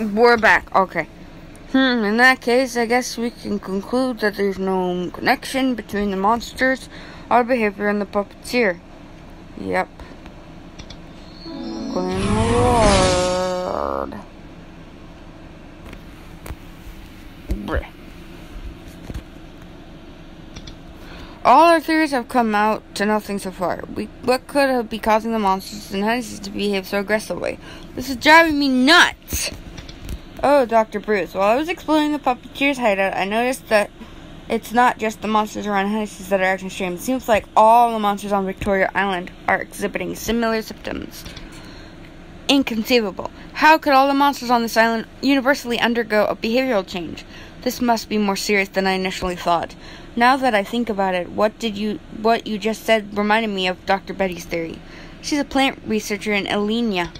We're back. Okay. Hmm, in that case, I guess we can conclude that there's no connection between the monsters, our behavior, and the puppeteer. Yep. Glenn Ward. Bleh. All our theories have come out to nothing so far. We, what could be causing the monsters and Henesys to behave so aggressively? This is driving me nuts! Oh, Dr. Bruce, while I was exploring the puppeteer's hideout, I noticed that it's not just the monsters around Henesys that are acting strange. It seems like all the monsters on Victoria Island are exhibiting similar symptoms. Inconceivable. How could all the monsters on this island universally undergo a behavioral change? This must be more serious than I initially thought. Now that I think about it, what did you what you just said reminded me of Dr. Betty's theory. She's a plant researcher in Ellinia.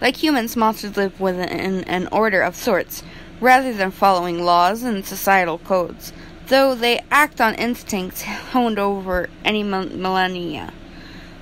Like humans, monsters live within an order of sorts, rather than following laws and societal codes, though they act on instincts honed over any millennia.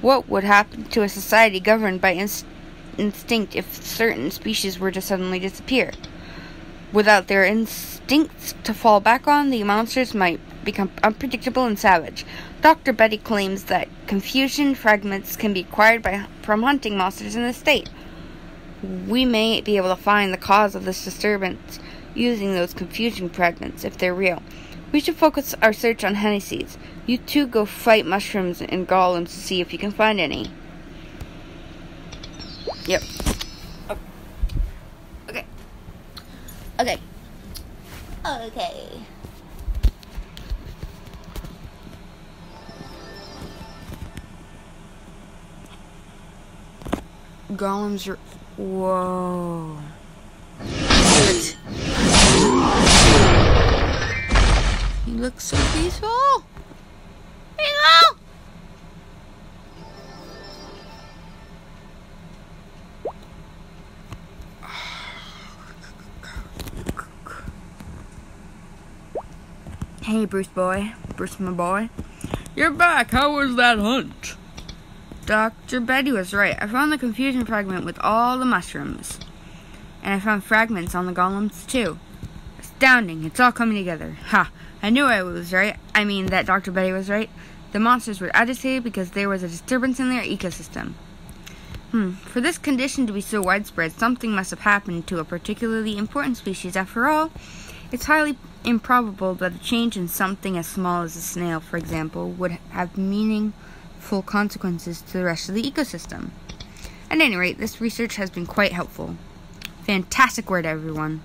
What would happen to a society governed by inst- instinct if certain species were to suddenly disappear? Without their instincts to fall back on, the monsters might become unpredictable and savage. Dr. Betty claims that confusion fragments can be acquired by, from hunting monsters in the state. We may be able to find the cause of this disturbance using those confusion fragments if they're real. We should focus our search on Henesys. You two go fight mushrooms and golems to see if you can find any. Yep. Oh. Okay. Okay. Okay. Golems are. Whoa. He looks so peaceful. Peaceful! Hey, Bruce boy. Bruce, my boy. You're back. How was that hunt? Dr. Betty was right. I found the confusion fragment with all the mushrooms. And I found fragments on the golems, too. Astounding. It's all coming together. Ha! I knew I was right. I mean, that Dr. Betty was right. The monsters were agitated because there was a disturbance in their ecosystem. Hmm. For this condition to be so widespread, something must have happened to a particularly important species. After all, it's highly improbable that a change in something as small as a snail, for example, would have meaningful consequences to the rest of the ecosystem. At any rate, this research has been quite helpful. Fantastic word, everyone.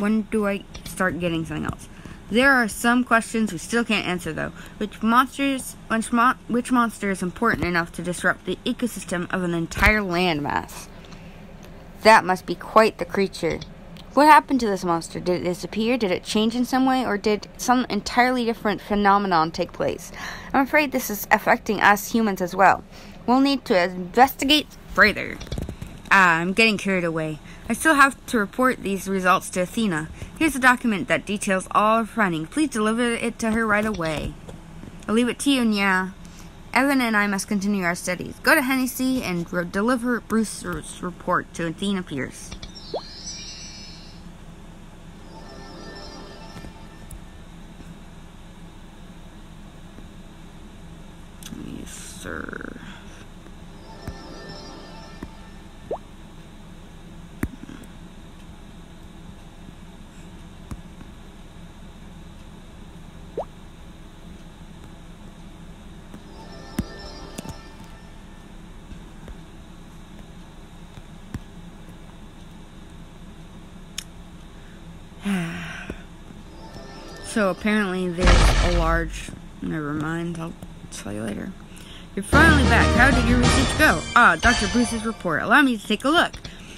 When do I start getting something else? There are some questions we still can't answer, though. Which monsters, which, mo- which monster is important enough to disrupt the ecosystem of an entire landmass? That must be quite the creature. What happened to this monster? Did it disappear? Did it change in some way? Or did some entirely different phenomenon take place? I'm afraid this is affecting us humans as well. We'll need to investigate further. Ah, I'm getting carried away. I still have to report these results to Athena. Here's a document that details all of running. Please deliver it to her right away. I'll leave it to you, Nya. Evan and I must continue our studies. Go to Hennessy and deliver Bruce's report to Athena Pierce. Yes, sir. So apparently there's a large. Never mind, I'll tell you later. You're finally back. How did your research go? Ah, Dr. Bruce's report. Allow me to take a look.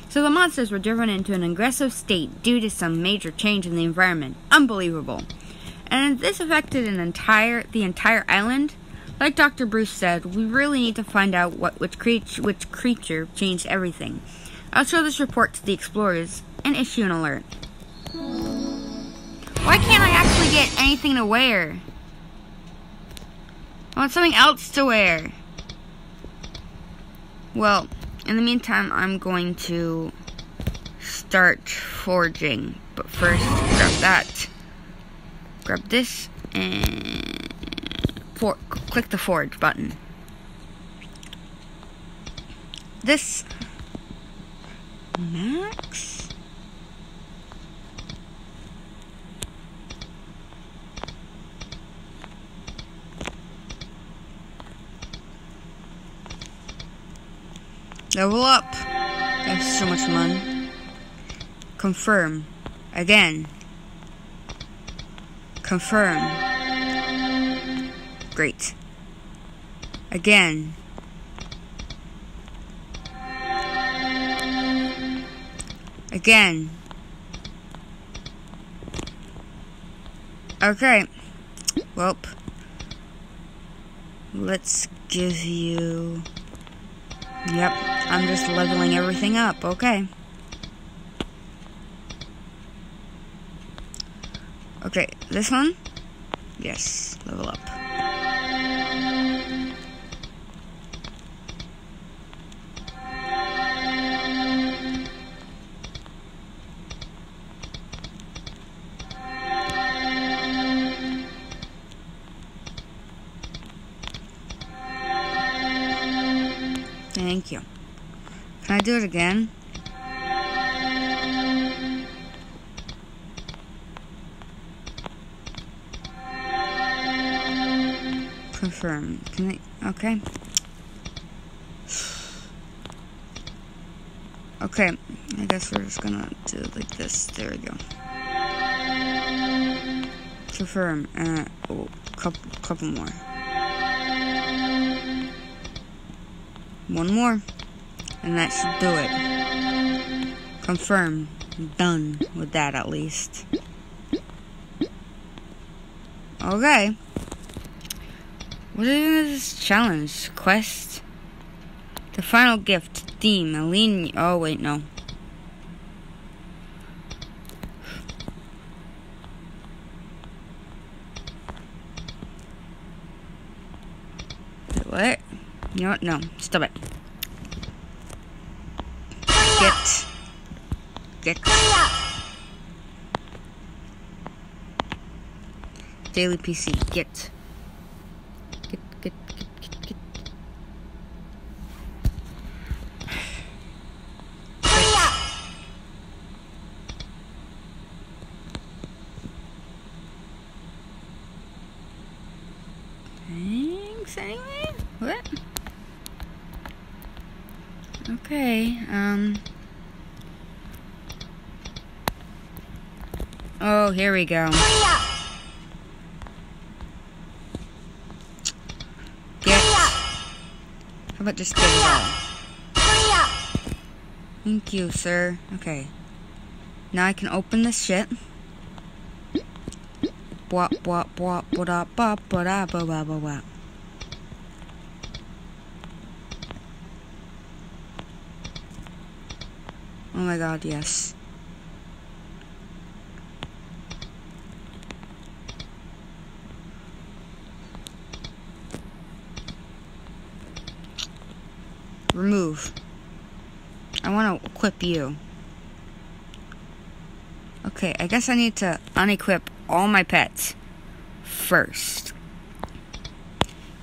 So the monsters were driven into an aggressive state due to some major change in the environment. Unbelievable. And this affected an entire the entire island. Like Dr. Bruce said, we really need to find out what which creature which creature changed everything. I'll show this report to the explorers and issue an alert. Why can't I actually get anything to wear? I want something else to wear. Well, in the meantime, I'm going to start forging. But first, grab that. Grab this and for click the forge button. This max Level up. That's so much money. Confirm. Again. Confirm. Great. Again. Again. Okay. Well. Let's give you... Yep, I'm just leveling everything up. Okay. Okay, this one? Yes, level up. Thank you. Can I do it again? Confirm. Can I? Okay. Okay, I guess we're just gonna do it like this. There we go. Confirm. Uh, oh, couple, couple more. One more. And that should do it. Confirm. Done with that at least. Okay. What is this challenge? Quest? The final gift. Theme. Aline. Oh, wait, no. What? Know what? No. Stop it. Get. Get. Daily PC. Get. Get, get, get, get, get. Thanks anyway. What? Okay, um. Oh, here we go. Get. How about just get it out? Thank you, sir. Okay. Now I can open this shit. Bwop, bwop, bwop, bwop, bwop, bwop, bwop, bwop. Oh my god, yes. Remove. I want to equip you. Okay, I guess I need to unequip all my pets first.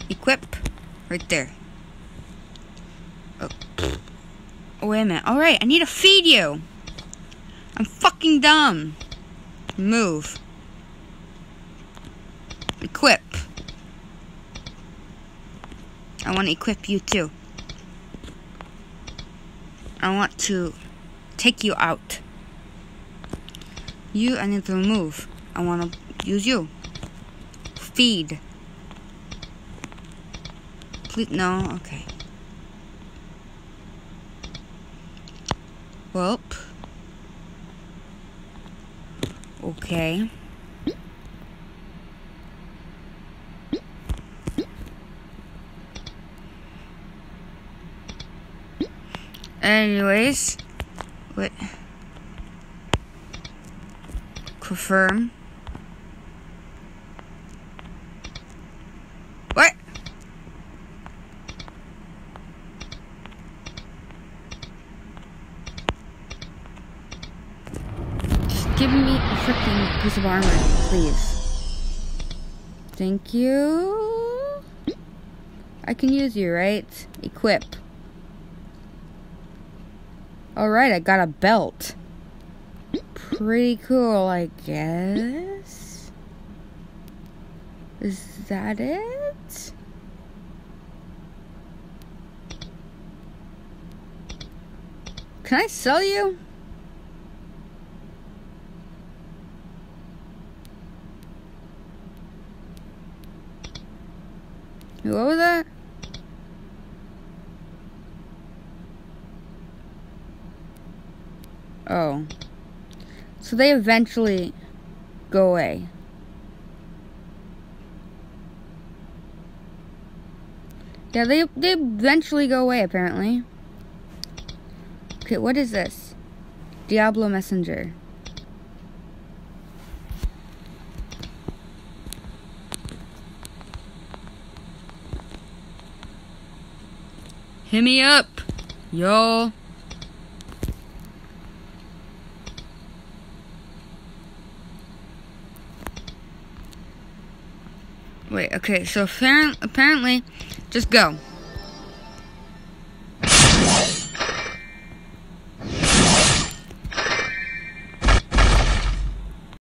Equip right there. Oh. Oh, wait a minute. Alright, I need to feed you. I'm fucking dumb. Move. Equip. I want to equip you too. I want to take you out. You, I need to remove. I want to use you. Feed. Please, no, okay. Well. Okay. Anyways, wait. Confirm. What? Just give me a freaking piece of armor, please. Thank you. I can use you, right? Equip. Alright, I got a belt. Pretty cool, I guess. Is that it? Can I sell you? What was that? Oh. So they eventually go away. Yeah, they they eventually go away apparently. Okay, what is this? Diablo Messenger. Hit me up, y'all. Wait, okay, so apparently, just go.